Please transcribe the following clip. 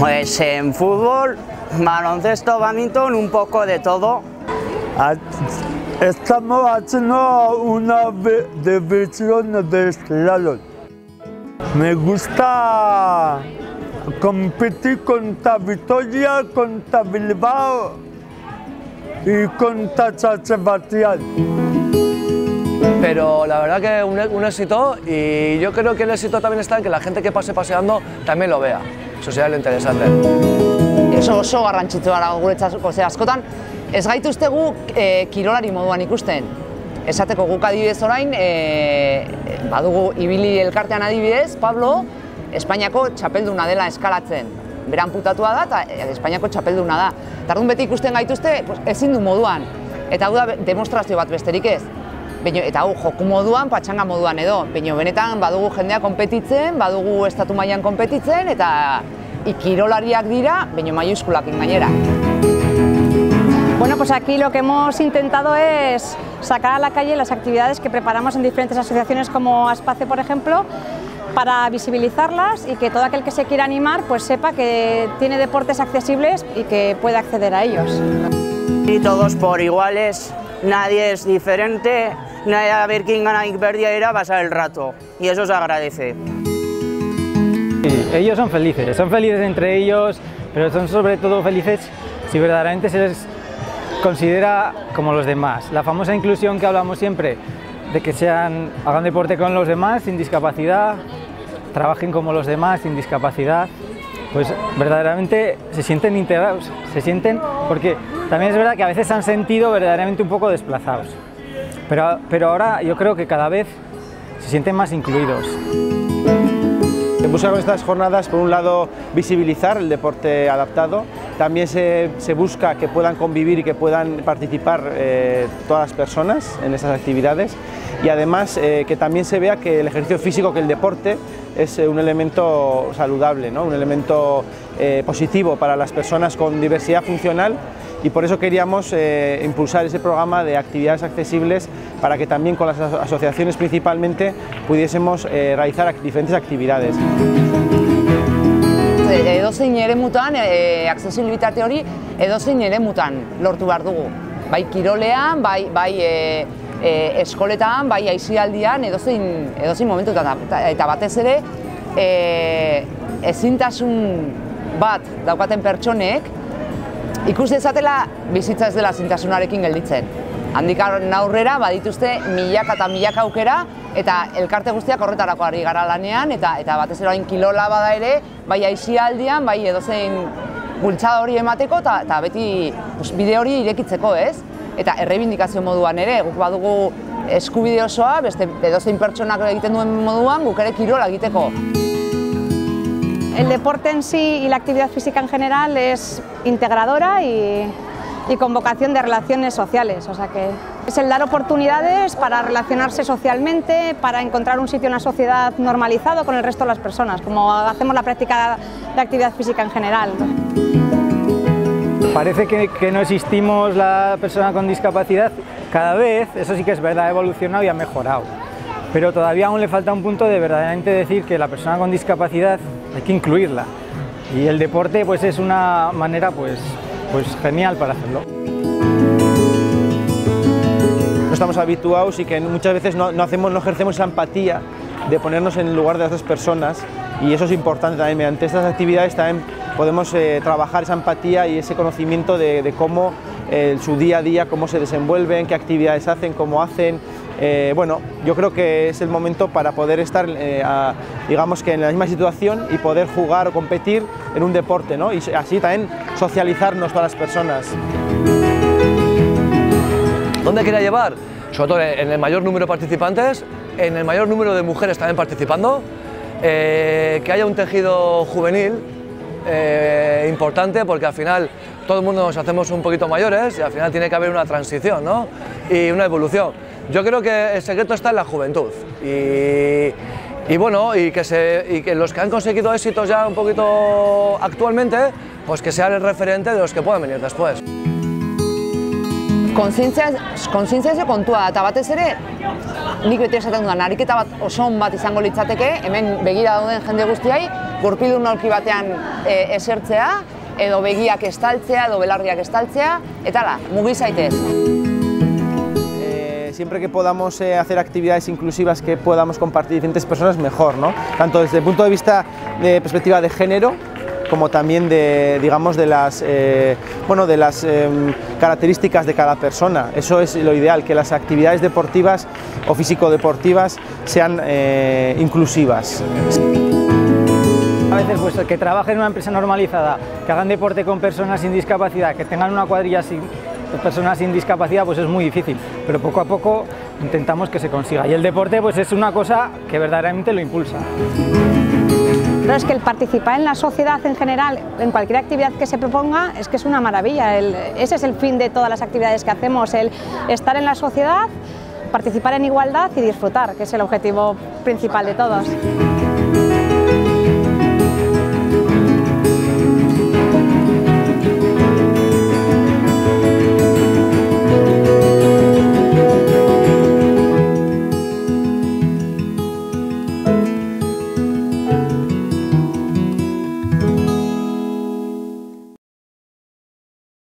Pues en fútbol, baloncesto, badminton, un poco de todo. Estamos haciendo una división de slalom. Me gusta competir contra Vitoria, contra Bilbao y contra San Sebastián. Pero la verdad que un, un éxito y yo creo que el éxito también está en que la gente que pase paseando también lo vea. Lo interesante. Oso oso garrantzitsua dago guretzako, ze askotan ez gaituztegu e, kirolari moduan ikusten. Esateko guk adibidez orain, e, badugu ibili elkartean adibidez, Pablo, Espainiako txapelduna dela eskalatzen. Beran putatua da eta e, Espainiako txapelduna da. Tardun beti ikusten gaituzte, pues, ezin du moduan. Eta hau da demostrazio bat besterik ez. Beino, eta hau joku moduan, patxanga moduan edo. Baina benetan badugu jendea konpetitzen, badugu estatu mailan konpetitzen eta ikirolariak dira, baina mayúskulak gainera. Bueno, pues aquí lo que hemos intentado es sacar a la calle las actividades que preparamos en diferentes asociaciones como Aspace, por ejemplo, para visibilizarlas y que todo aquel que se quiera animar pues sepa que tiene deportes accesibles y que puede acceder a ellos. Y todos por iguales, nadie es diferente, a ver quién gana y perdía ir a pasar el rato y eso se agradece. Ellos son felices, son felices entre ellos, pero son sobre todo felices si verdaderamente se les considera como los demás. La famosa inclusión que hablamos siempre, de que sean, hagan deporte con los demás sin discapacidad, trabajen como los demás sin discapacidad, pues verdaderamente se sienten integrados, se sienten, porque también es verdad que a veces se han sentido verdaderamente un poco desplazados, pero, pero ahora yo creo que cada vez se sienten más incluidos. Se busca estas jornadas, por un lado, visibilizar el deporte adaptado, también se, busca que puedan convivir y que puedan participar eh, todas las personas en estas actividades y además eh, que también se vea que el ejercicio físico, que el deporte es eh, un elemento saludable, ¿no? un elemento positivo para las personas con diversidad funcional y por eso queríamos impulsar ese programa de actividades accesibles para que también con las asociaciones principalmente pudiésemos realizar diferentes actividades. Edozein ere mutan, e, aksesibilitate hori edozein ere mutan lortu behar dugu. Bai kirolean, bai, bai e, e, eskoletan, bai aizialdian, edozein, edozein momentutan. Eta, batez ere, e, ezintasun bat daukaten pertsonek, ikus dezatela bizitza ez dela zintasunarekin gelditzen. Handik aurrera badituzte milaka eta milaka aukera eta elkarte guztiak horretarako ari gara lanean eta eta batez ere orain kilola bada ere bai aisialdian bai edozein bultzada hori emateko eta, eta beti pues, bide hori irekitzeko, ez? Eta errebindikazio moduan ere, guk badugu eskubide osoa, beste edozein pertsonak egiten duen moduan, guk ere kirola egiteko. El deporte en sí y la actividad física en general es integradora y, y con vocación de relaciones sociales, o sea que es el dar oportunidades para relacionarse socialmente, para encontrar un sitio en la sociedad normalizado con el resto de las personas, como hacemos la práctica de actividad física en general. Parece que, no existimos la persona con discapacidad, cada vez, eso sí que es verdad, ha evolucionado y ha mejorado. Pero todavía aún le falta un punto de verdaderamente decir que la persona con discapacidad hay que incluirla. Y el deporte pues es una manera pues, pues genial para hacerlo. Estamos habituados y que muchas veces no, no, hacemos, no ejercemos esa empatía de ponernos en el lugar de otras personas y eso es importante también. Mediante estas actividades también podemos eh, trabajar esa empatía y ese conocimiento de, de cómo eh, su día a día, cómo se desenvuelven, qué actividades hacen, cómo hacen. Eh, bueno, yo creo que es el momento para poder estar, eh, a, digamos que en la misma situación y poder jugar o competir en un deporte, ¿no? Y así también socializarnos todas las personas. ¿Dónde quería llevar? Sobre todo en el mayor número de participantes, en el mayor número de mujeres también participando, eh, que haya un tejido juvenil eh, importante porque al final todo el mundo nos hacemos un poquito mayores y al final tiene que haber una transición ¿no? y una evolución. Yo creo que el secreto está en la juventud y, bueno, y que, y que los que han conseguido éxitos ya un poquito actualmente, pues que sean el referente de los que puedan venir después. Kontzientzia, kontzientziazio kontua eta batez ere, nik beti esaten dudan, ariketa bat oso bat izango litzateke, hemen begira dauden jende guztiai, gurpildun aulki batean e, esertzea, edo begiak estaltzea, edo belarriak estaltzea, eta la, mugi zaitez. Eh, siempre que podamos eh, hacer actividades inclusivas que podamos compartir diferentes personas, mejor, ¿no? Tanto desde el punto de vista de perspectiva de género, como también de, digamos, de las, eh, bueno, de las em, características de cada persona. Eso es lo ideal, que las actividades deportivas o físico-deportivas sean eh, inclusivas. A veces pues que trabajen en una empresa normalizada, que hagan deporte con personas sin discapacidad, que tengan una cuadrilla sin personas sin discapacidad, pues es muy difícil, pero poco a poco intentamos que se consiga. Y el deporte pues es una cosa que verdaderamente lo impulsa. Pero es que el participar en la sociedad en general, en cualquier actividad que se proponga, es que es una maravilla. Ese es el fin de todas las actividades que hacemos, el estar en la sociedad, participar en igualdad y disfrutar, que es el objetivo principal de todos.